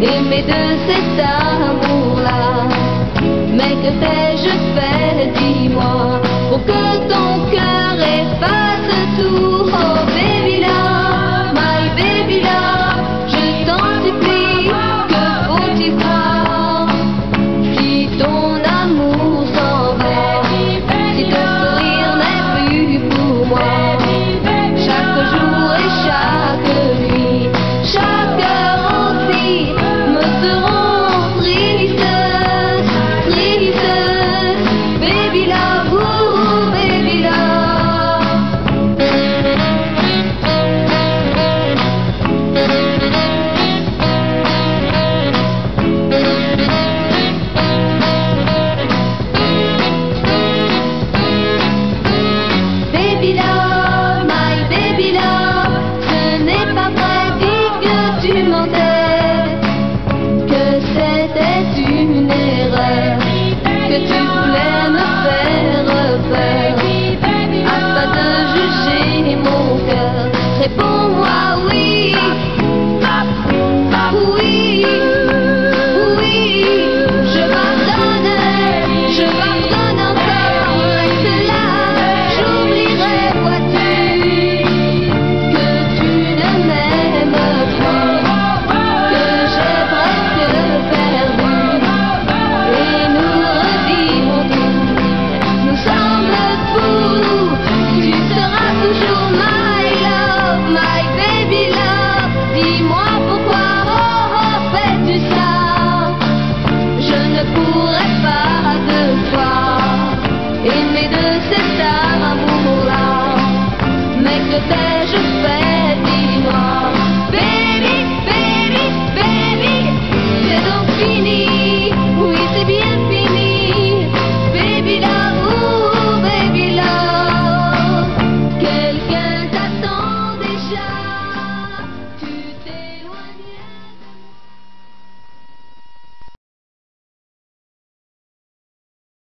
Aimer deux, c'est ça. desejo.